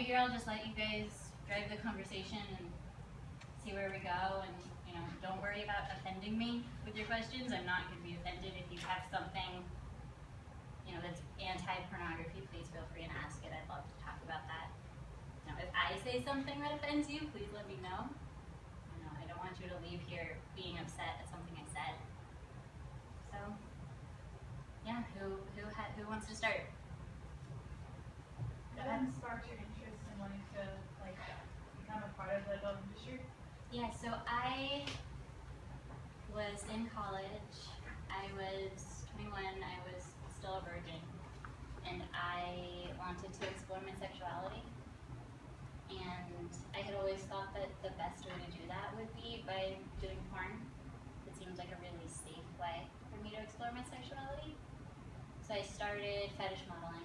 Figure I'll just let you guys drive the conversation and see where we go and, you know, don't worry about offending me with your questions. I'm not gonna be offended if you have something, you know, that's anti-pornography, please feel free and ask it. I'd love to talk about that. Know, if I say something that offends you, please let me know. You know, I don't want you to leave here being upset at something I said. So, yeah, who, who who wants to start? Go ahead. What sparked your interest in wanting to like become a part of the adult industry? Yeah, so I was in college. I was 21. I was still a virgin, and I wanted to explore my sexuality. And I had always thought that the best way to do that would be by doing porn. It seemed like a really safe way for me to explore my sexuality. So I started fetish modeling